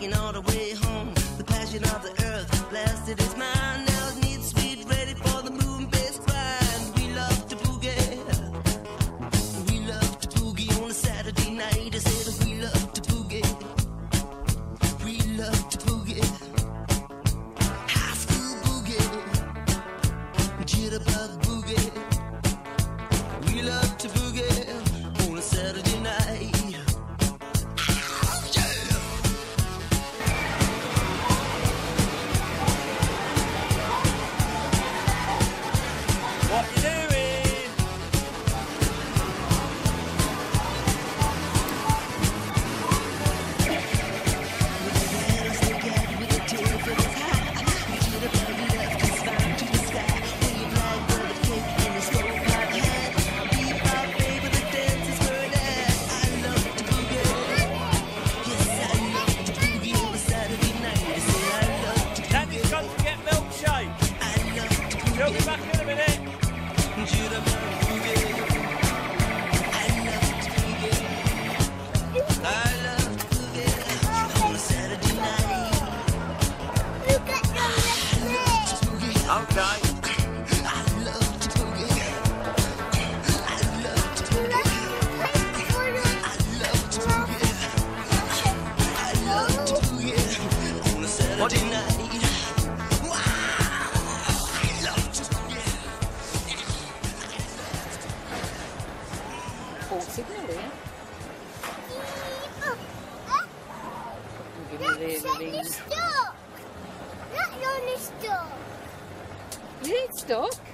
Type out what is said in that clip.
walking all the way home. The passion of the earth blasted is mine. Now it needs sweet, ready for the moon based grind. We love to boogie. We love to boogie on a Saturday night. I said, We love to boogie. We love to boogie. High school boogie. Jitterbug boogie. What you it? Minute. Stuck. That one is stuck. Is it stuck?